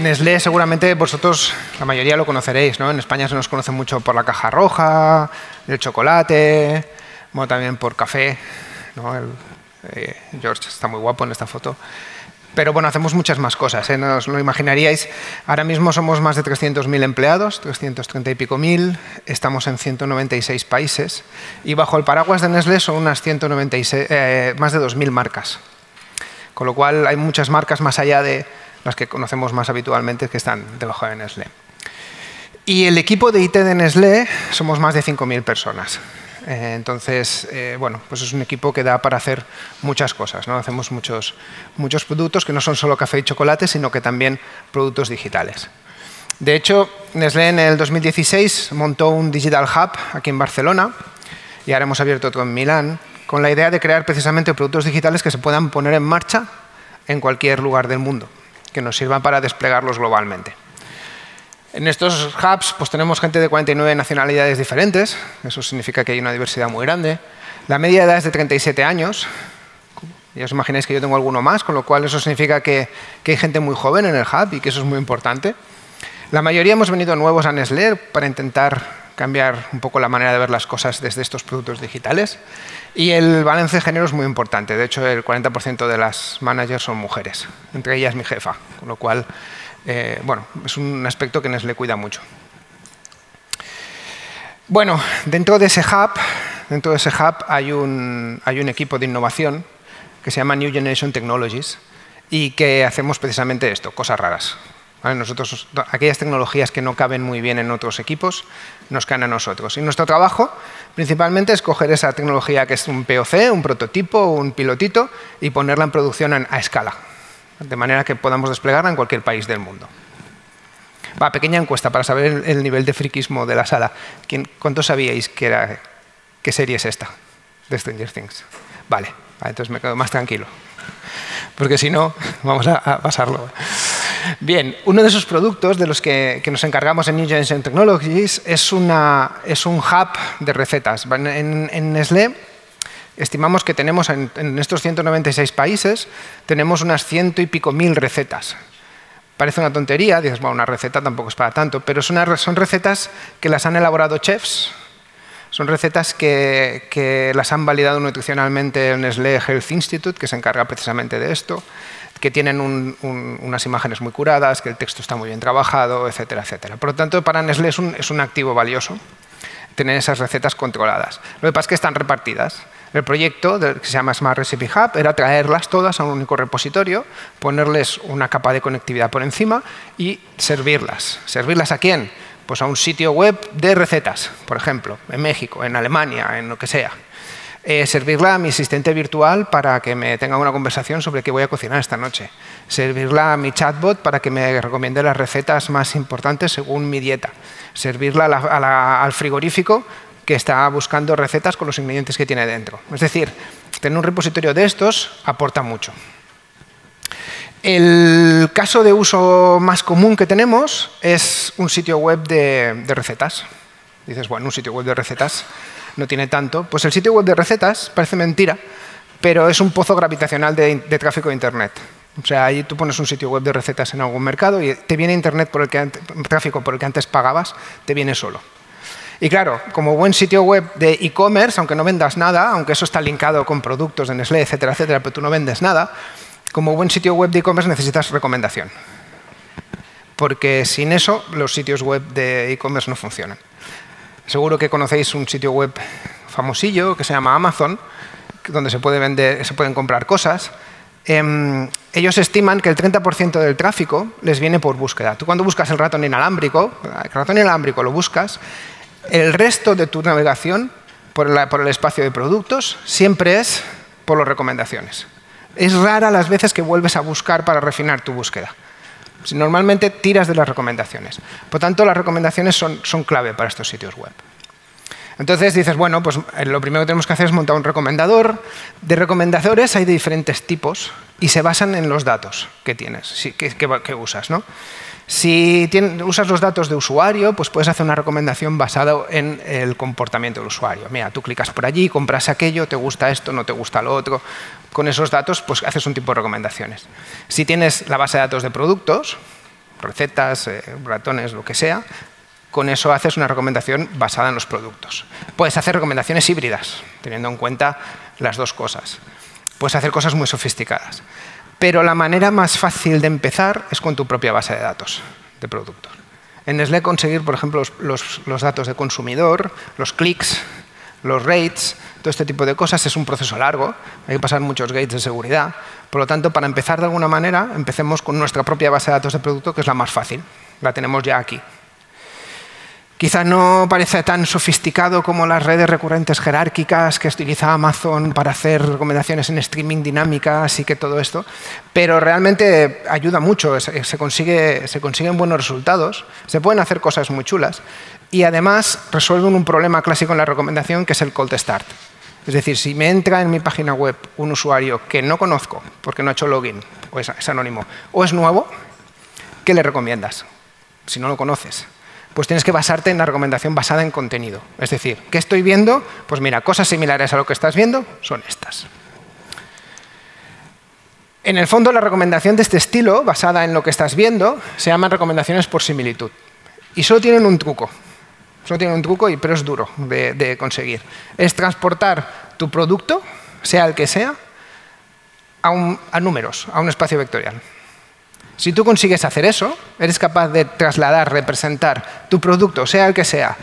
Nestlé seguramente vosotros, la mayoría lo conoceréis, ¿no? En España se nos conoce mucho por la caja roja, el chocolate, bueno, también por café, ¿no? Eh, George está muy guapo en esta foto. Pero bueno, hacemos muchas más cosas, ¿eh? no os lo imaginaríais. Ahora mismo somos más de 300.000 empleados, 330 y pico mil, estamos en 196 países y bajo el paraguas de Nestlé son unas 196, eh, más de 2.000 marcas. Con lo cual hay muchas marcas más allá de las que conocemos más habitualmente que están debajo de Nestlé. Y el equipo de IT de Nestlé somos más de 5.000 personas. Eh, entonces, eh, bueno, pues es un equipo que da para hacer muchas cosas. ¿no? Hacemos muchos, muchos productos que no son solo café y chocolate, sino que también productos digitales. De hecho, Nestlé en el 2016 montó un Digital Hub aquí en Barcelona y ahora hemos abierto otro en Milán con la idea de crear precisamente productos digitales que se puedan poner en marcha en cualquier lugar del mundo, que nos sirvan para desplegarlos globalmente. En estos hubs pues, tenemos gente de 49 nacionalidades diferentes, eso significa que hay una diversidad muy grande. La media de edad es de 37 años, ya os imagináis que yo tengo alguno más, con lo cual eso significa que, hay gente muy joven en el hub y que eso es muy importante. La mayoría hemos venido nuevos a Nestlé para intentar cambiar un poco la manera de ver las cosas desde estos productos digitales. Y el balance de género es muy importante. De hecho, el 40% de las managers son mujeres, entre ellas mi jefa, con lo cual eh, bueno, es un aspecto que nos le cuida mucho. Bueno, dentro de ese hub, dentro de ese hub hay un, hay un equipo de innovación que se llama New Generation Technologies y que hacemos precisamente esto, cosas raras. Nosotros, aquellas tecnologías que no caben muy bien en otros equipos, nos caen a nosotros. Y nuestro trabajo principalmente es coger esa tecnología que es un POC, un prototipo, un pilotito, y ponerla en producción a escala de manera que podamos desplegarla en cualquier país del mundo. Va, pequeña encuesta para saber el, nivel de friquismo de la sala. ¿Cuántos sabíais qué serie es esta de Stranger Things? Vale, entonces me quedo más tranquilo. Porque si no, vamos a, pasarlo. Bien, uno de esos productos de los que, nos encargamos en New Technologies es, un hub de recetas. En, Nestlé estimamos que tenemos en, estos 196 países, unas ciento y pico mil recetas. Parece una tontería, dices, bueno, una receta tampoco es para tanto, pero son, recetas que las han elaborado chefs, son recetas que, las han validado nutricionalmente el Nestlé Health Institute, que se encarga precisamente de esto, que tienen unas imágenes muy curadas, que el texto está muy bien trabajado, etcétera, etcétera. Por lo tanto, para Nestlé es un, es un activo valioso tener esas recetas controladas. Lo que pasa es que están repartidas. El proyecto, que se llama Smart Recipe Hub, era traerlas todas a un único repositorio, ponerles una capa de conectividad por encima y servirlas. ¿Servirlas a quién? Pues a un sitio web de recetas, por ejemplo, en México, en Alemania, en lo que sea. Eh, servirla a mi asistente virtual para que me tenga una conversación sobre qué voy a cocinar esta noche. Servirla a mi chatbot para que me recomiende las recetas más importantes según mi dieta. Servirla al frigorífico que está buscando recetas con los ingredientes que tiene dentro. Es decir, tener un repositorio de estos aporta mucho. El caso de uso más común que tenemos es un sitio web de, recetas. Dices, bueno, un sitio web de recetas no tiene tanto. Pues el sitio web de recetas parece mentira, pero es un pozo gravitacional de, tráfico de Internet. O sea, ahí tú pones un sitio web de recetas en algún mercado y te viene Internet por el que, tráfico por el que antes pagabas, te viene solo. Y claro, como buen sitio web de e-commerce, aunque no vendas nada, aunque eso está linkado con productos de Nestlé, etcétera, etcétera, pero tú no vendes nada, como buen sitio web de e-commerce necesitas recomendación. Porque sin eso los sitios web de e-commerce no funcionan. Seguro que conocéis un sitio web famosillo que se llama Amazon, donde se, puede vender, se pueden comprar cosas. Em, ellos estiman que el 30% del tráfico les viene por búsqueda. Tú cuando buscas el ratón inalámbrico, el ratón inalámbrico lo buscas el resto de tu navegación por, el espacio de productos siempre es por las recomendaciones. Es rara las veces que vuelves a buscar para refinar tu búsqueda. Normalmente tiras de las recomendaciones. Por tanto, las recomendaciones son, son clave para estos sitios web. Entonces dices, bueno, pues eh, lo primero que tenemos que hacer es montar un recomendador. De recomendadores hay de diferentes tipos y se basan en los datos que tienes, que, usas. ¿no? Si usas los datos de usuario, pues puedes hacer una recomendación basada en el comportamiento del usuario. Mira, tú clicas por allí, compras aquello, te gusta esto, no te gusta lo otro. Con esos datos, pues haces un tipo de recomendaciones. Si tienes la base de datos de productos, recetas, eh, ratones, lo que sea, con eso haces una recomendación basada en los productos. Puedes hacer recomendaciones híbridas, teniendo en cuenta las dos cosas. Puedes hacer cosas muy sofisticadas. Pero la manera más fácil de empezar es con tu propia base de datos de productos. En Nestlé conseguir, por ejemplo, los, los datos de consumidor, los clics, los rates, todo este tipo de cosas es un proceso largo, hay que pasar muchos gates de seguridad. Por lo tanto, para empezar de alguna manera, empecemos con nuestra propia base de datos de producto, que es la más fácil. La tenemos ya aquí. Quizá no parece tan sofisticado como las redes recurrentes jerárquicas que utiliza Amazon para hacer recomendaciones en streaming dinámicas y que todo esto, pero realmente ayuda mucho, se, consigue, se consiguen buenos resultados, se pueden hacer cosas muy chulas y además resuelven un problema clásico en la recomendación que es el cold start. Es decir, si me entra en mi página web un usuario que no conozco porque no ha hecho login o es anónimo o es nuevo, ¿qué le recomiendas si no lo conoces? Pues tienes que basarte en la recomendación basada en contenido. Es decir, ¿qué estoy viendo? Pues mira, cosas similares a lo que estás viendo son estas. En el fondo, la recomendación de este estilo, basada en lo que estás viendo, se llaman recomendaciones por similitud. Y solo tienen un truco. Solo tienen un truco, pero es duro de, de conseguir. Es transportar tu producto, sea el que sea, a, un, a números, a un espacio vectorial. Si tú consigues hacer eso, eres capaz de trasladar, representar tu producto, sea el que sea,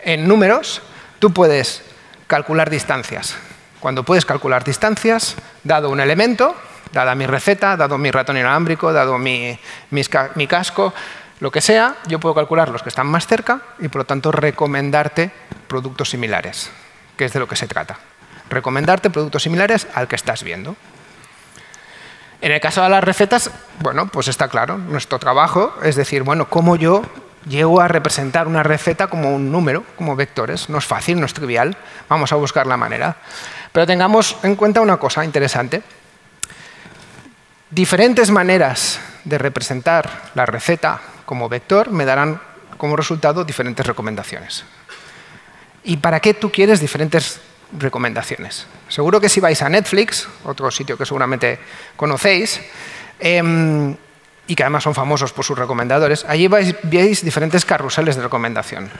en números, tú puedes calcular distancias. Cuando puedes calcular distancias, dado un elemento, dada mi receta, dado mi ratón inalámbrico, dado mi, mi casco, lo que sea, yo puedo calcular los que están más cerca y, por lo tanto, recomendarte productos similares, que es de lo que se trata. Recomendarte productos similares al que estás viendo. En el caso de las recetas, bueno, pues está claro, nuestro trabajo es decir, bueno, cómo yo llego a representar una receta como un número, como vectores. No es fácil, no es trivial, vamos a buscar la manera. Pero tengamos en cuenta una cosa interesante. Diferentes maneras de representar la receta como vector me darán como resultado diferentes recomendaciones. ¿Y para qué tú quieres diferentes recomendaciones. Seguro que si vais a Netflix, otro sitio que seguramente conocéis, em, y que además son famosos por sus recomendadores, allí veis diferentes carruseles de recomendación.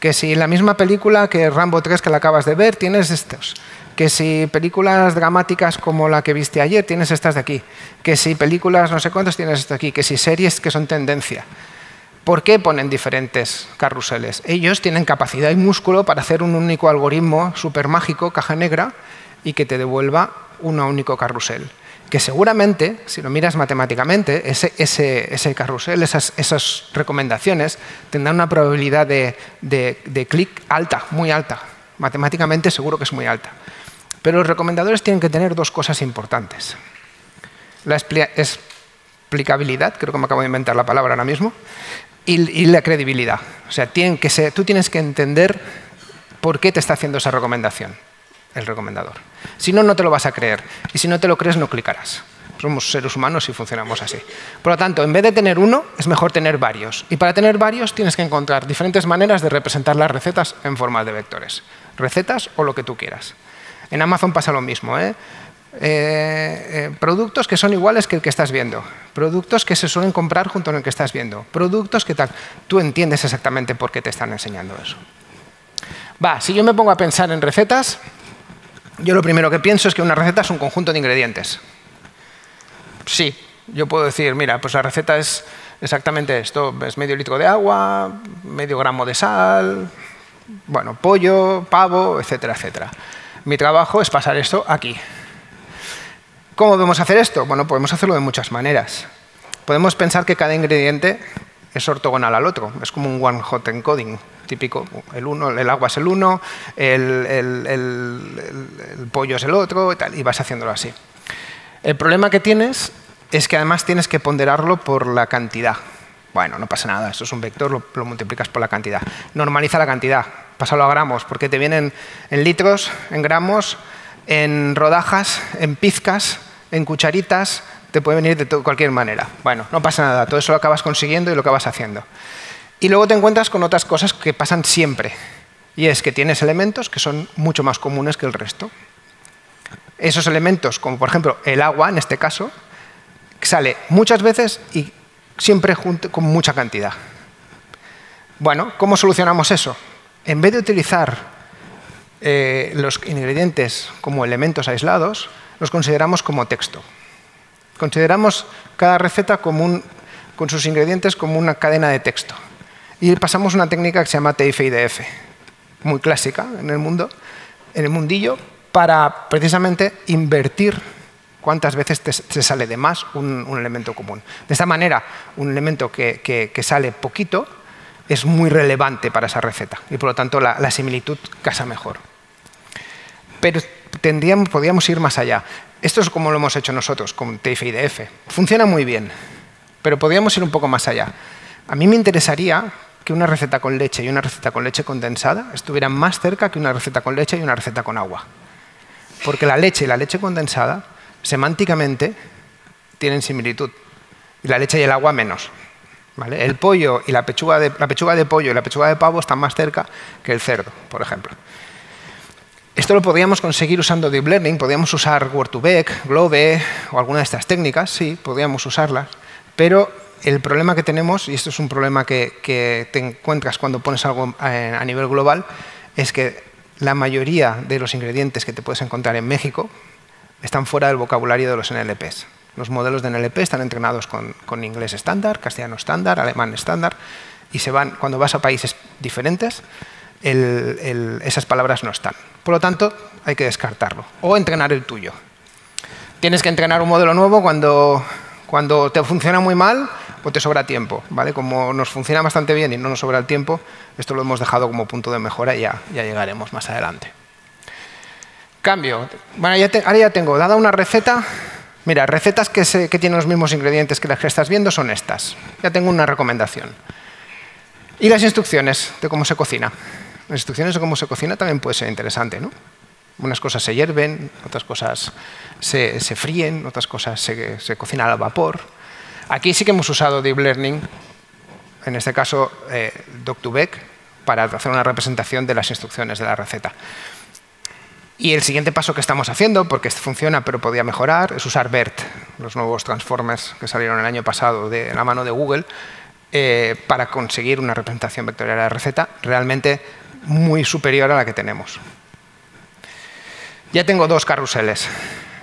Que si en la misma película que Rambo 3 que la acabas de ver, tienes estos. Que si películas dramáticas como la que viste ayer, tienes estas de aquí. Que si películas no sé cuántos, tienes estas de aquí. Que si series que son tendencia. ¿Por qué ponen diferentes carruseles? Ellos tienen capacidad y músculo para hacer un único algoritmo súper mágico, caja negra, y que te devuelva un único carrusel. Que seguramente, si lo miras matemáticamente, ese, carrusel, esas, esas, recomendaciones, tendrán una probabilidad de, de, clic alta, muy alta. Matemáticamente seguro que es muy alta. Pero los recomendadores tienen que tener dos cosas importantes. La explicabilidad, creo que me acabo de inventar la palabra ahora mismo, y, la credibilidad. O sea, que ser, tú tienes que entender por qué te está haciendo esa recomendación el recomendador. Si no, no te lo vas a creer. Y si no te lo crees, no clicarás. Somos seres humanos y funcionamos así. Por lo tanto, en vez de tener uno, es mejor tener varios. Y para tener varios, tienes que encontrar diferentes maneras de representar las recetas en forma de vectores. Recetas o lo que tú quieras. En Amazon pasa lo mismo. ¿eh? Eh, eh, productos que son iguales que el que estás viendo, productos que se suelen comprar junto con el que estás viendo, productos que tal. Tú entiendes exactamente por qué te están enseñando eso. Va, si yo me pongo a pensar en recetas, yo lo primero que pienso es que una receta es un conjunto de ingredientes. Sí, yo puedo decir, mira, pues la receta es exactamente esto, es medio litro de agua, medio gramo de sal, bueno, pollo, pavo, etcétera, etcétera. Mi trabajo es pasar esto aquí. ¿Cómo podemos hacer esto? Bueno, podemos hacerlo de muchas maneras. Podemos pensar que cada ingrediente es ortogonal al otro, es como un one-hot encoding típico. El, uno, el agua es el uno, el, el, pollo es el otro y, tal, y vas haciéndolo así. El problema que tienes es que además tienes que ponderarlo por la cantidad. Bueno, no pasa nada, esto es un vector, lo, lo, multiplicas por la cantidad. Normaliza la cantidad, pásalo a gramos, porque te vienen en litros, en gramos, en rodajas, en pizcas, en cucharitas, te puede venir de cualquier manera. Bueno, no pasa nada, todo eso lo acabas consiguiendo y lo acabas haciendo. Y luego te encuentras con otras cosas que pasan siempre, y es que tienes elementos que son mucho más comunes que el resto. Esos elementos, como por ejemplo el agua, en este caso, sale muchas veces y siempre con mucha cantidad. Bueno, ¿cómo solucionamos eso? En vez de utilizar eh, los ingredientes como elementos aislados, los consideramos como texto. Consideramos cada receta con sus ingredientes como una cadena de texto. Y pasamos una técnica que se llama TF-IDF, muy clásica en el mundo, en el mundillo, para precisamente invertir cuántas veces te, sale de más un, elemento común. De esta manera, un elemento que, sale poquito es muy relevante para esa receta y por lo tanto la, similitud casa mejor. Pero tendríamos, podríamos ir más allá. Esto es como lo hemos hecho nosotros con TF-IDF. Funciona muy bien, pero podríamos ir un poco más allá. A mí me interesaría que una receta con leche y una receta con leche condensada estuvieran más cerca que una receta con leche y una receta con agua. Porque la leche y la leche condensada, semánticamente, tienen similitud. Y la leche y el agua menos. El pollo y la pechuga, de, la pechuga de pollo y la pechuga de pavo están más cerca que el cerdo, por ejemplo. Esto lo podríamos conseguir usando Deep Learning, podríamos usar Word2Vec, Globe o alguna de estas técnicas, sí, podríamos usarlas, pero el problema que tenemos, y esto es un problema que, te encuentras cuando pones algo a nivel global, es que la mayoría de los ingredientes que te puedes encontrar en México están fuera del vocabulario de los NLPs. Los modelos de NLP están entrenados con, inglés estándar, castellano estándar, alemán estándar, y se van, cuando vas a países diferentes, esas palabras no están. Por lo tanto, hay que descartarlo o entrenar el tuyo. Tienes que entrenar un modelo nuevo cuando, cuando te funciona muy mal o te sobra tiempo. ¿vale? Como nos funciona bastante bien y no nos sobra el tiempo, esto lo hemos dejado como punto de mejora y ya, ya llegaremos más adelante. Cambio. Bueno, ya ahora ya tengo dada una receta. Mira, recetas que, que tienen los mismos ingredientes que las que estás viendo son estas. Ya tengo una recomendación. Y las instrucciones de cómo se cocina. Las instrucciones de cómo se cocina también puede ser interesante, ¿no? Unas cosas se hierven, otras cosas se, se fríen, otras cosas se, se cocinan al vapor. Aquí sí que hemos usado Deep Learning, en este caso eh, Doc2Vec, para hacer una representación de las instrucciones de la receta. Y el siguiente paso que estamos haciendo, porque funciona pero podía mejorar, es usar BERT, los nuevos transformers que salieron el año pasado de la mano de Google, eh, para conseguir una representación vectorial de la receta realmente muy superior a la que tenemos. Ya tengo dos carruseles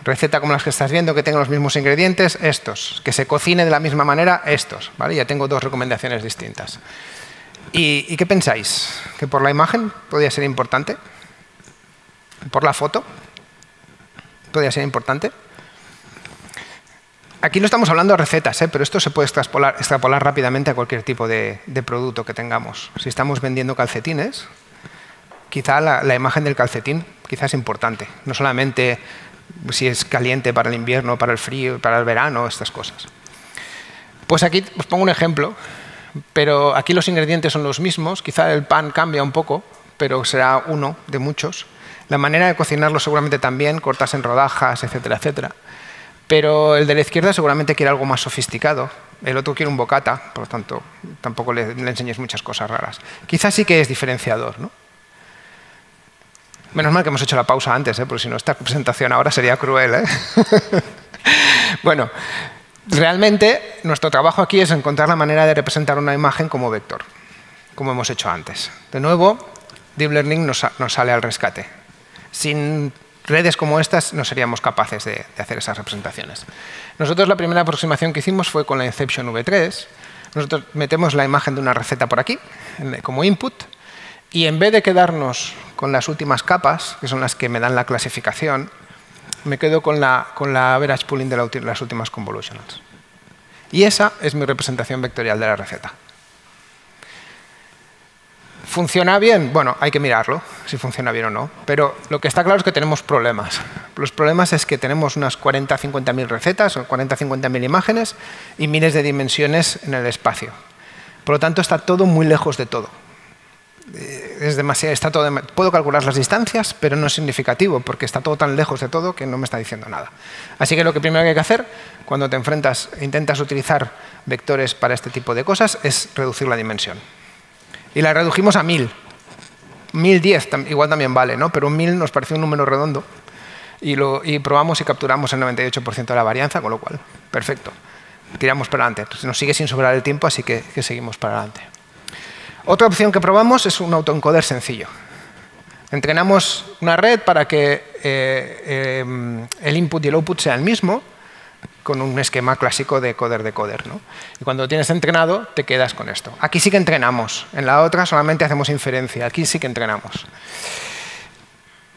receta como las que estás viendo, que tenga los mismos ingredientes, estos. Que se cocine de la misma manera, estos. ¿vale? Ya tengo dos recomendaciones distintas. ¿Y, qué pensáis? ¿Que por la imagen podría ser importante? ¿Por la foto? ¿Podría ser importante? Aquí no estamos hablando de recetas, ¿eh? pero esto se puede extrapolar rápidamente a cualquier tipo de, producto que tengamos. Si estamos vendiendo calcetines, quizá la, imagen del calcetín quizá es importante. No solamente si es caliente para el invierno, para el frío, para el verano, estas cosas. Pues aquí os pongo un ejemplo, pero aquí los ingredientes son los mismos, quizá el pan cambia un poco, pero será uno de muchos. La manera de cocinarlo seguramente también, cortas en rodajas, etcétera, etcétera. Pero el de la izquierda seguramente quiere algo más sofisticado. El otro quiere un bocata, por lo tanto, tampoco le, le enseñes muchas cosas raras. Quizás sí que es diferenciador, ¿no? Menos mal que hemos hecho la pausa antes, ¿eh? porque si no esta presentación ahora sería cruel. ¿eh? bueno, realmente nuestro trabajo aquí es encontrar la manera de representar una imagen como vector, como hemos hecho antes. De nuevo, Deep Learning nos, sale al rescate. Sin redes como estas no seríamos capaces de, de, hacer esas representaciones. Nosotros la primera aproximación que hicimos fue con la Inception V3. Nosotros metemos la imagen de una receta por aquí como input y en vez de quedarnos con las últimas capas, que son las que me dan la clasificación, me quedo con la, con la average pooling de las últimas convolutionals. Y esa es mi representación vectorial de la receta. ¿Funciona bien? Bueno, hay que mirarlo, si funciona bien o no. Pero lo que está claro es que tenemos problemas. Los problemas es que tenemos unas 40 50.000 recetas o 40 50.000 imágenes y miles de dimensiones en el espacio. Por lo tanto, está todo muy lejos de todo. Eh, es demasiado, está todo puedo calcular las distancias, pero no es significativo, porque está todo tan lejos de todo que no me está diciendo nada. Así que lo que primero que hay que hacer cuando te enfrentas e intentas utilizar vectores para este tipo de cosas es reducir la dimensión. Y la redujimos a 1000. 1010 igual también vale, ¿no? pero 1000 nos parece un número redondo. Y, lo, y probamos y capturamos el 98% de la varianza, con lo cual, perfecto. tiramos para adelante. Nos sigue sin sobrar el tiempo, así que, seguimos para adelante. Otra opción que probamos es un autoencoder sencillo. Entrenamos una red para que eh, em, el input y el output sean el mismo, con un esquema clásico de coder-decoder. ¿no? Y cuando lo tienes entrenado, te quedas con esto. Aquí sí que entrenamos. En la otra solamente hacemos inferencia. Aquí sí que entrenamos.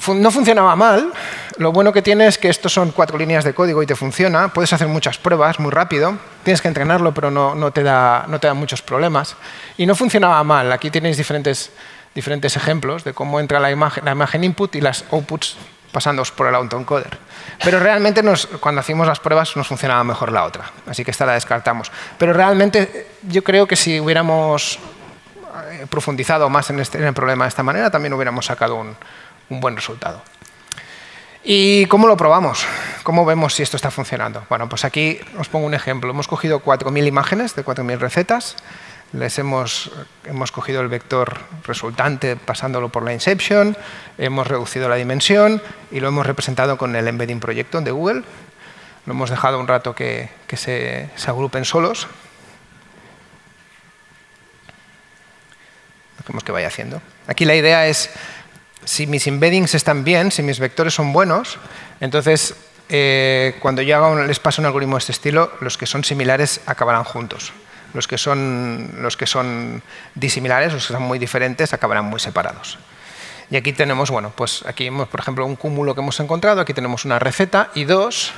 No funcionaba mal. Lo bueno que tiene es que estos son cuatro líneas de código y te funciona. Puedes hacer muchas pruebas muy rápido. Tienes que entrenarlo, pero no, te, da, no muchos problemas. Y no funcionaba mal. Aquí tenéis diferentes, ejemplos de cómo entra la imagen, input y las outputs pasando por el autoencoder. Pero realmente cuando hacíamos las pruebas nos funcionaba mejor la otra, así que esta la descartamos. Pero realmente yo creo que si hubiéramos eh, profundizado más en, este, en el problema de esta manera, también hubiéramos sacado un, un buen resultado. ¿Y cómo lo probamos? ¿Cómo vemos si esto está funcionando? Bueno, pues aquí os pongo un ejemplo. Hemos cogido 4.000 imágenes de 4.000 recetas, les hemos, hemos cogido el vector resultante pasándolo por la inception, hemos reducido la dimensión y lo hemos representado con el embedding proyecto de Google. Lo hemos dejado un rato que, se, se agrupen solos. Dejemos que vaya haciendo. Aquí la idea es si mis embeddings están bien, si mis vectores son buenos, entonces eh, cuando yo haga un, les paso un algoritmo de este estilo, los que son similares acabarán juntos. Los que son, los que son disimilares, los que son muy diferentes, acabarán muy separados. Y aquí tenemos, bueno, pues aquí hemos, por ejemplo, un cúmulo que hemos encontrado, aquí tenemos una receta y dos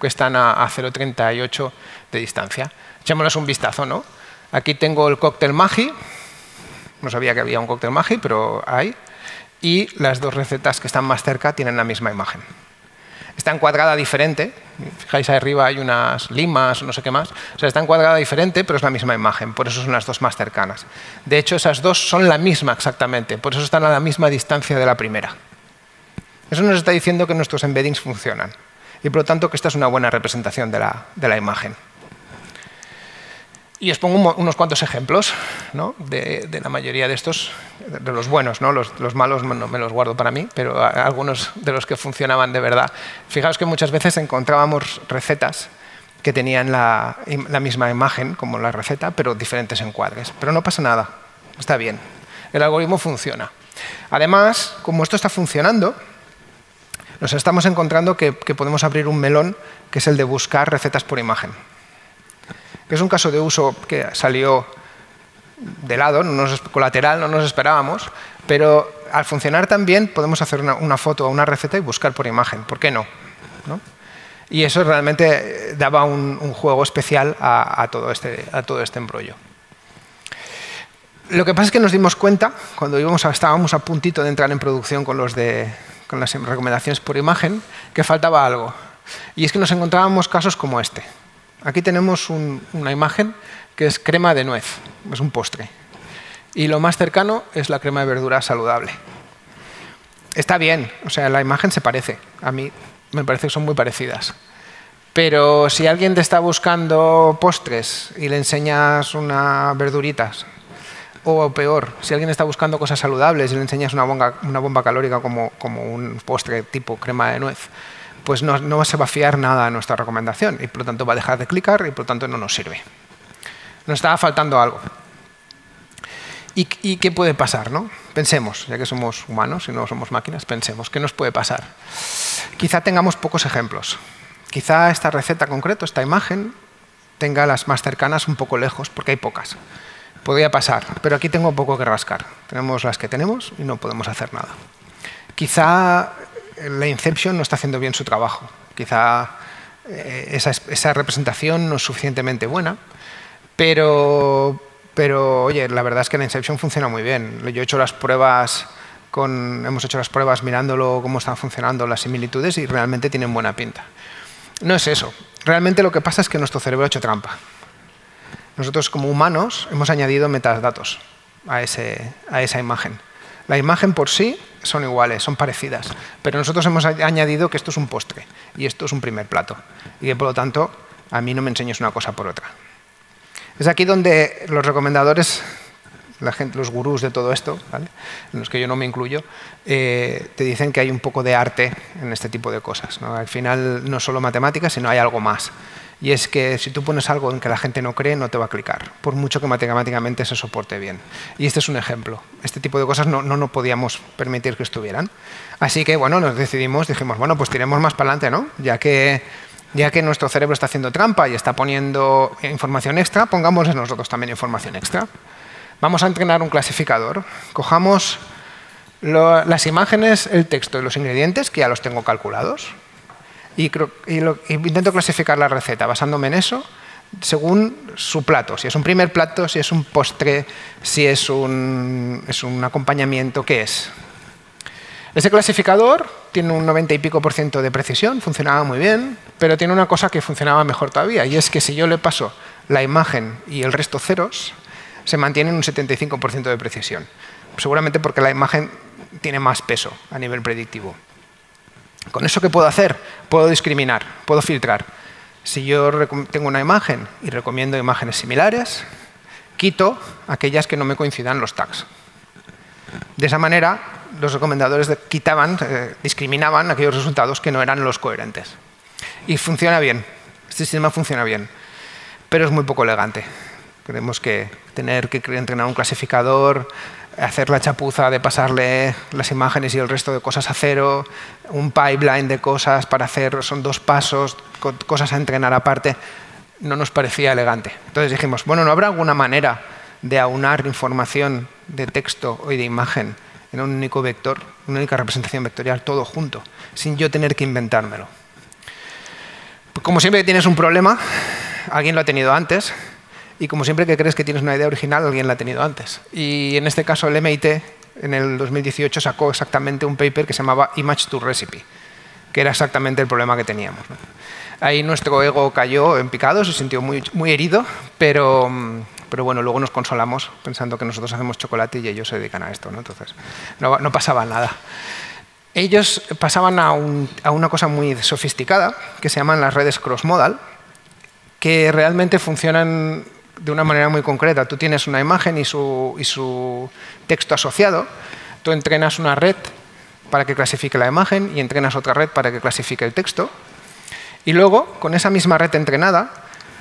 que están a, a 0,38 de distancia. Echémosles un vistazo, ¿no? Aquí tengo el cóctel Magi, no sabía que había un cóctel Magi, pero hay y las dos recetas que están más cerca tienen la misma imagen. Está encuadrada diferente, fijáis ahí arriba hay unas limas no sé qué más, o sea, está encuadrada diferente, pero es la misma imagen, por eso son las dos más cercanas. De hecho, esas dos son la misma exactamente, por eso están a la misma distancia de la primera. Eso nos está diciendo que nuestros embeddings funcionan y por lo tanto que esta es una buena representación de la imagen. Y os pongo unos cuantos ejemplos de, la mayoría de estos, de los buenos, ¿no? los, malos no me los guardo para mí, pero algunos de los que funcionaban de verdad. Fijaos que muchas veces encontrábamos recetas que tenían la, misma imagen como la receta, pero diferentes encuadres. Pero no pasa nada, está bien. El algoritmo funciona. Además, como esto está funcionando, nos estamos encontrando que podemos abrir un melón que es el de buscar recetas por imagen que es un caso de uso que salió de lado, no nos, colateral, no nos esperábamos, pero al funcionar tan bien podemos hacer una, foto o una receta y buscar por imagen. ¿Por qué no? Y eso realmente daba un, juego especial a, todo este, a todo este embrollo. Lo que pasa es que nos dimos cuenta, cuando íbamos estábamos a puntito de entrar en producción con, los de, con las recomendaciones por imagen, que faltaba algo. Y es que nos encontrábamos casos como este. Aquí tenemos una imagen que es crema de nuez, es un postre. Y lo más cercano es la crema de verdura saludable. Está bien, o sea, la imagen se parece. A mí me parece que son muy parecidas. Pero si alguien te está buscando postres y le enseñas unas verduritas, o peor, si alguien está buscando cosas saludables y le enseñas una bomba, calórica como un postre tipo crema de nuez, pues no, se va a fiar nada a nuestra recomendación y por lo tanto va a dejar de clicar y por lo tanto no nos sirve. Nos estaba faltando algo. ¿Y, qué puede pasar? ¿no? Pensemos, ya que somos humanos y no somos máquinas, pensemos, ¿qué nos puede pasar? Quizá tengamos pocos ejemplos. Quizá esta receta concreta, esta imagen, tenga las más cercanas un poco lejos, porque hay pocas. Podría pasar, pero aquí tengo poco que rascar. Tenemos las que tenemos y no podemos hacer nada. Quizá la Inception no está haciendo bien su trabajo. Quizá eh, esa, representación no es suficientemente buena, pero, pero oye, la verdad es que la Inception funciona muy bien. Yo he hecho las pruebas hemos hecho las pruebas mirándolo cómo están funcionando las similitudes y realmente tienen buena pinta. No es eso. Realmente lo que pasa es que nuestro cerebro ha hecho trampa. Nosotros como humanos hemos añadido metadatos a, a esa imagen. La imagen por sí son iguales, son parecidas, pero nosotros hemos añadido que esto es un postre y esto es un primer plato y que por lo tanto a mí no me enseñes una cosa por otra. Es aquí donde los recomendadores, la gente, los gurús de todo esto, en los que yo no me incluyo, eh, te dicen que hay un poco de arte en este tipo de cosas. Al final no solo matemáticas, sino hay algo más. Y es que si tú pones algo en que la gente no cree, no te va a clicar, por mucho que matemáticamente se soporte bien. Y este es un ejemplo. Este tipo de cosas no, no nos podíamos permitir que estuvieran. Así que, bueno, nos decidimos, dijimos, bueno, pues tiremos más para adelante, ¿no? Ya que, ya que nuestro cerebro está haciendo trampa y está poniendo información extra, pongamos nosotros también información extra. Vamos a entrenar un clasificador. Cojamos las imágenes, el texto y los ingredientes, que ya los tengo calculados y, intento clasificar la receta basándome en eso según su plato, si es un primer plato, si es un postre, si es un, acompañamiento, ¿qué es? Ese clasificador tiene un 90 y pico por ciento de precisión, funcionaba muy bien, pero tiene una cosa que funcionaba mejor todavía, y es que si yo le paso la imagen y el resto ceros, se mantiene en un 75% de precisión. Seguramente porque la imagen tiene más peso a nivel predictivo. ¿Con eso qué puedo hacer? Puedo discriminar, puedo filtrar. Si yo tengo una imagen y recomiendo imágenes similares, quito aquellas que no me coincidan los tags. De esa manera, los recomendadores quitaban, eh, discriminaban aquellos resultados que no eran los coherentes. Y funciona bien, este sistema funciona bien, pero es muy poco elegante. Creemos que tener que entrenar un clasificador, hacer la chapuza de pasarle las imágenes y el resto de cosas a cero, un pipeline de cosas para hacer, son dos pasos, cosas a entrenar aparte, no nos parecía elegante. Entonces dijimos, bueno, ¿no habrá alguna manera de aunar información de texto y de imagen en un único vector, una única representación vectorial, todo junto, sin yo tener que inventármelo? Como siempre que tienes un problema, alguien lo ha tenido antes, y como siempre que crees que tienes una idea original, alguien la ha tenido antes. Y en este caso el MIT en el 2018 sacó exactamente un paper que se llamaba Image to Recipe, que era exactamente el problema que teníamos. Ahí nuestro ego cayó en picado, se sintió muy, muy herido, pero, pero bueno, luego nos consolamos pensando que nosotros hacemos chocolate y ellos se dedican a esto. ¿no? Entonces, no, no pasaba nada. Ellos pasaban a, a una cosa muy sofisticada, que se llaman las redes cross-modal, que realmente funcionan de una manera muy concreta. Tú tienes una imagen y su, texto asociado, tú entrenas una red para que clasifique la imagen y entrenas otra red para que clasifique el texto. Y luego, con esa misma red entrenada,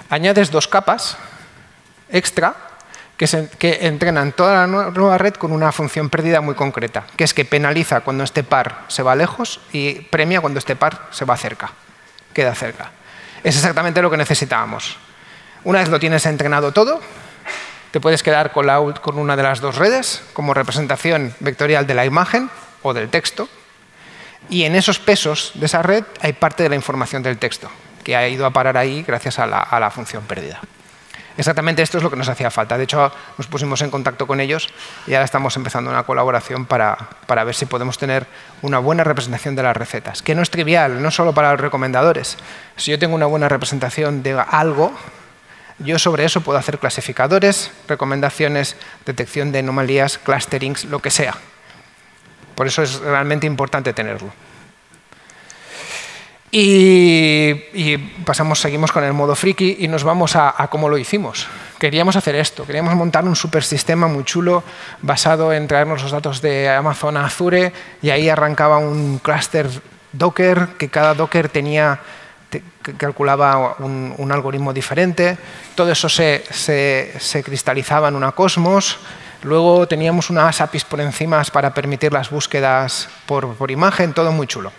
añades dos capas extra que, entrenan toda la nueva red con una función perdida muy concreta, que es que penaliza cuando este par se va lejos y premia cuando este par se va cerca, queda cerca. Es exactamente lo que necesitábamos. Una vez lo tienes entrenado todo, te puedes quedar con, con una de las dos redes como representación vectorial de la imagen o del texto. Y en esos pesos de esa red hay parte de la información del texto, que ha ido a parar ahí gracias a la, función perdida. Exactamente esto es lo que nos hacía falta. De hecho, nos pusimos en contacto con ellos y ahora estamos empezando una colaboración para, para, ver si podemos tener una buena representación de las recetas. Que no es trivial, no solo para los recomendadores. Si yo tengo una buena representación de algo, yo sobre eso puedo hacer clasificadores, recomendaciones, detección de anomalías, clusterings, lo que sea. Por eso es realmente importante tenerlo. Y, pasamos, seguimos con el modo friki y nos vamos a, cómo lo hicimos. Queríamos hacer esto, queríamos montar un supersistema muy chulo basado en traernos los datos de Amazon Azure y ahí arrancaba un clúster Docker, que cada Docker tenía calculaba un, algoritmo diferente, todo eso se, cristalizaba en una Cosmos, luego teníamos unas APIs por encima para permitir las búsquedas por, imagen, todo muy chulo.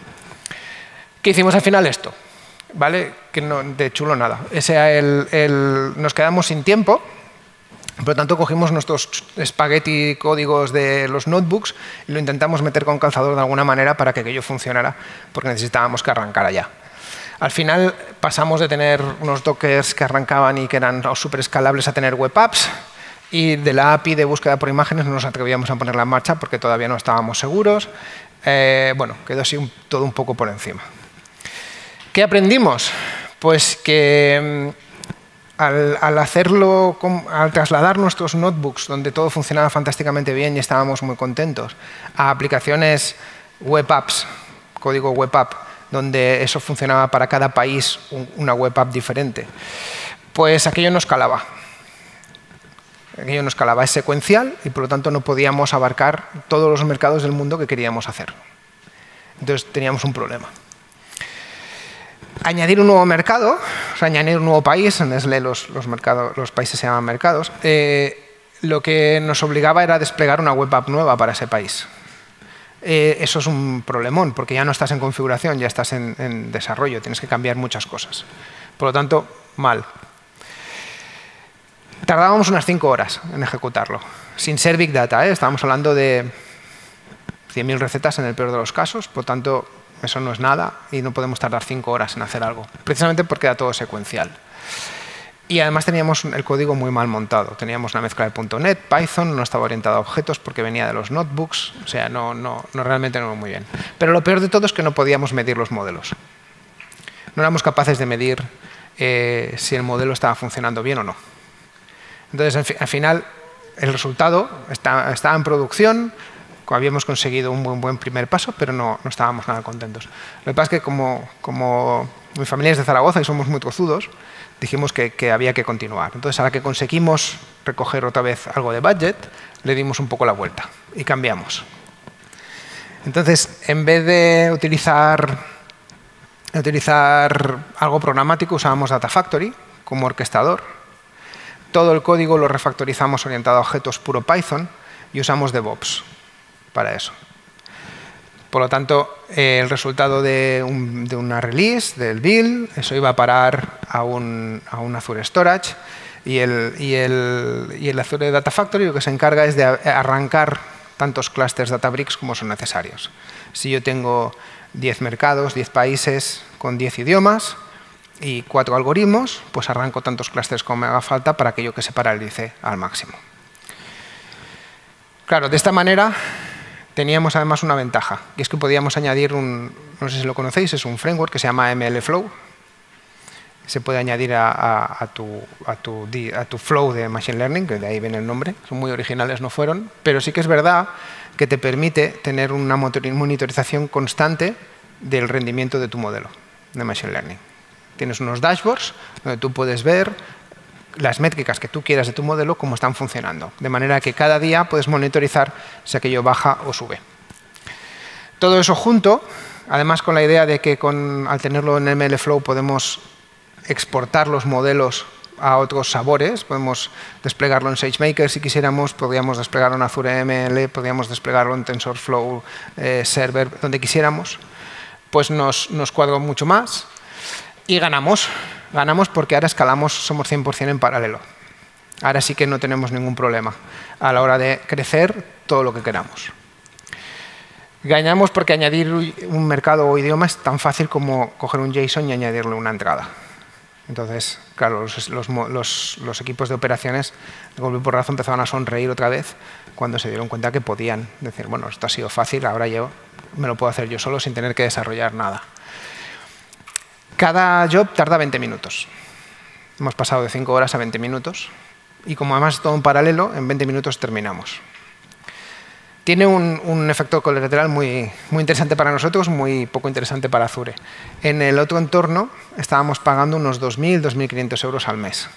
¿Qué hicimos al final esto? ¿Vale? Que no, de chulo nada. Ese el, nos quedamos sin tiempo, por lo tanto, cogimos nuestros espagueti códigos de los notebooks y lo intentamos meter con calzador de alguna manera para que aquello funcionara, porque necesitábamos que arrancara ya. Al final pasamos de tener unos dockers que arrancaban y que eran súper escalables a tener web apps y de la API de búsqueda por imágenes no nos atrevíamos a ponerla en marcha porque todavía no estábamos seguros. Eh, bueno, quedó así todo un poco por encima. ¿Qué aprendimos? Pues que mm, al, hacerlo, al trasladar nuestros notebooks, donde todo funcionaba fantásticamente bien y estábamos muy contentos, a aplicaciones web apps, código web app, donde eso funcionaba para cada país una web app diferente. Pues aquello no escalaba. Aquello no escalaba, es secuencial y por lo tanto no podíamos abarcar todos los mercados del mundo que queríamos hacer. Entonces teníamos un problema. Añadir un nuevo mercado añadir un nuevo país, en Nestlé los, los, los países se llaman mercados, eh, lo que nos obligaba era desplegar una web app nueva para ese país. Eh, eso es un problemón, porque ya no estás en configuración, ya estás en, desarrollo, tienes que cambiar muchas cosas. Por lo tanto, mal. Tardábamos unas 5 horas en ejecutarlo, sin ser Big Data, ¿eh? estábamos hablando de 100.000 recetas en el peor de los casos, por lo tanto, eso no es nada y no podemos tardar 5 horas en hacer algo, precisamente porque era todo secuencial. Y además teníamos el código muy mal montado. Teníamos una mezcla de .NET, Python, no estaba orientado a objetos porque venía de los notebooks, o sea, no, no, no realmente no muy bien. Pero lo peor de todo es que no podíamos medir los modelos. No éramos capaces de medir eh, si el modelo estaba funcionando bien o no. Entonces, al final, el resultado está, estaba en producción, habíamos conseguido un buen, buen primer paso, pero no, no, estábamos nada contentos. Lo que pasa es que como, como mi familia es de Zaragoza y somos muy tozudos, dijimos que, había que continuar. Entonces, a la que conseguimos recoger otra vez algo de budget, le dimos un poco la vuelta y cambiamos. Entonces, en vez de utilizar, utilizar algo programático, usábamos Data Factory como orquestador. Todo el código lo refactorizamos orientado a objetos puro Python y usamos DevOps para eso. Por lo tanto, eh, el resultado de, una release, del build, eso iba a parar a un, Azure Storage y el, Azure Data Factory lo que se encarga es de arrancar tantos clusters Databricks como son necesarios. Si yo tengo 10 mercados, 10 países con 10 idiomas y 4 algoritmos, pues arranco tantos clusters como me haga falta para que yo que se paralice al máximo. Claro, de esta manera teníamos además una ventaja, y es que podíamos añadir un, no sé si lo conocéis, es un framework que se llama MLflow. Se puede añadir a, tu, a, tu, flow de Machine Learning, que de ahí viene el nombre. Son muy originales, no fueron, pero sí que es verdad que te permite tener una monitorización constante del rendimiento de tu modelo de Machine Learning. Tienes unos dashboards donde tú puedes ver las métricas que tú quieras de tu modelo, cómo están funcionando. De manera que cada día puedes monitorizar si aquello baja o sube. Todo eso junto, además con la idea de que con, al tenerlo en MLflow podemos exportar los modelos a otros sabores, podemos desplegarlo en SageMaker si quisiéramos, podríamos desplegarlo en Azure ML, podríamos desplegarlo en TensorFlow eh, Server, donde quisiéramos, pues nos, nos mucho más y ganamos Ganamos porque ahora escalamos, somos 100% en paralelo. Ahora sí que no tenemos ningún problema a la hora de crecer todo lo que queramos. Ganamos porque añadir un mercado o idioma es tan fácil como coger un JSON y añadirle una entrada. Entonces, claro, los, equipos de operaciones de golpe por razón empezaron a sonreír otra vez cuando se dieron cuenta que podían decir, bueno, esto ha sido fácil, ahora yo me lo puedo hacer yo solo sin tener que desarrollar nada. Cada job tarda 20 minutos. Hemos pasado de 5 horas a 20 minutos. Y como además es todo en paralelo, en 20 minutos terminamos. Tiene un, efecto colateral muy, muy interesante para nosotros, muy poco interesante para Azure. En el otro entorno estábamos pagando unos 2.000, 2.500 euros al mes.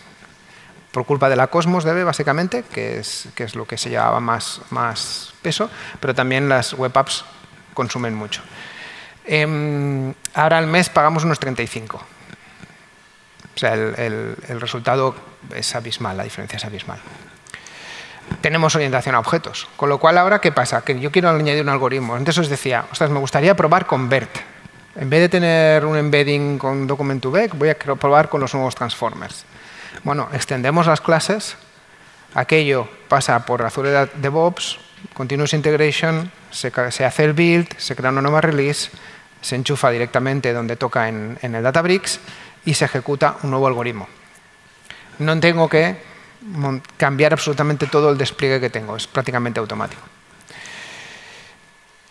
Por culpa de la Cosmos debe, básicamente, que es, que es lo que se llevaba más, más peso, pero también las web apps consumen mucho. Em, ahora al mes pagamos unos 35. O sea, el, resultado es abismal, la diferencia es abismal. Tenemos orientación a objetos, con lo cual ahora, ¿qué pasa? Que yo quiero añadir un algoritmo. Entonces os decía, ostras, me gustaría probar con BERT. En vez de tener un embedding con Document2Vec, voy a probar con los nuevos transformers. Bueno, extendemos las clases, aquello pasa por Azure DevOps, Continuous Integration, se hace el build, se crea una nueva release, se enchufa directamente donde toca en, el Databricks y se ejecuta un nuevo algoritmo. No tengo que cambiar absolutamente todo el despliegue que tengo, es prácticamente automático.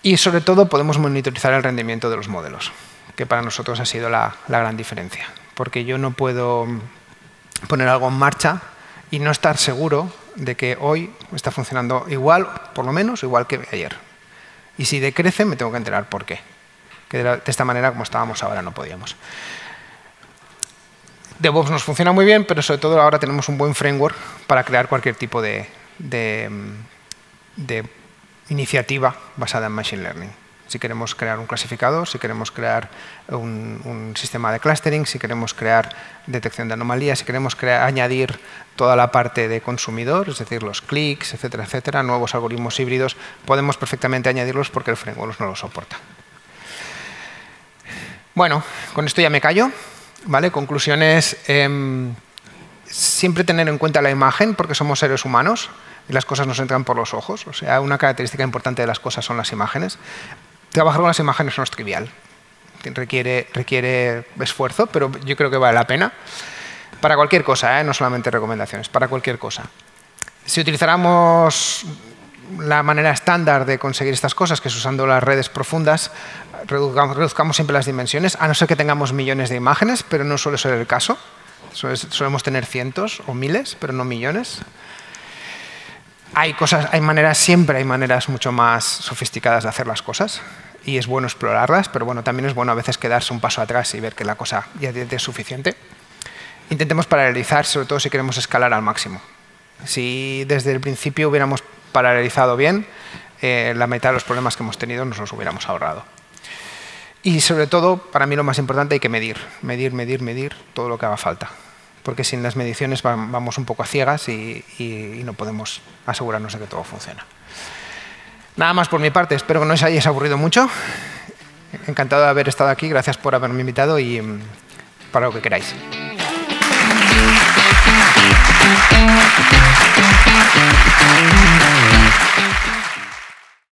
Y sobre todo podemos monitorizar el rendimiento de los modelos, que para nosotros ha sido la, la gran diferencia. Porque yo no puedo poner algo en marcha y no estar seguro de que hoy está funcionando igual, por lo menos, igual que ayer. Y si decrece, me tengo que enterar por qué que de, esta manera, como estábamos ahora, no podíamos. DevOps nos funciona muy bien, pero sobre todo ahora tenemos un buen framework para crear cualquier tipo de, iniciativa basada en Machine Learning. Si queremos crear un clasificador, si queremos crear un, sistema de clustering, si queremos crear detección de anomalías, si queremos añadir toda la parte de consumidor, es decir, los clics, etcétera, etcétera, nuevos algoritmos híbridos, podemos perfectamente añadirlos porque el framework no lo soporta. Bueno, con esto ya me callo. ¿vale? Conclusiones, em, siempre tener en cuenta la imagen porque somos seres humanos y las cosas nos entran por los ojos. O sea, una característica importante de las cosas son las imágenes trabajar con las imágenes no es trivial. Requiere, requiere esfuerzo, pero yo creo que vale la pena. Para cualquier cosa, ¿eh? no solamente recomendaciones, para cualquier cosa. Si utilizáramos la manera estándar de conseguir estas cosas, que es usando las redes profundas, reduzcamos, siempre las dimensiones, a no ser que tengamos millones de imágenes, pero no suele ser el caso. Solemos tener cientos o miles, pero no millones. Hay cosas, hay maneras, siempre hay maneras mucho más sofisticadas de hacer las cosas y es bueno explorarlas, pero bueno, también es bueno a veces quedarse un paso atrás y ver que la cosa ya es suficiente. Intentemos paralelizar, sobre todo si queremos escalar al máximo. Si desde el principio hubiéramos paralelizado bien, eh, la mitad de los problemas que hemos tenido nos los hubiéramos ahorrado. Y sobre todo, para mí lo más importante, hay que medir, medir, medir, medir todo lo que haga falta porque sin las mediciones vamos un poco a ciegas y, no podemos asegurarnos de que todo funciona. Nada más por mi parte, espero que no os hayáis aburrido mucho. Encantado de haber estado aquí, gracias por haberme invitado y mm, para lo que queráis. Música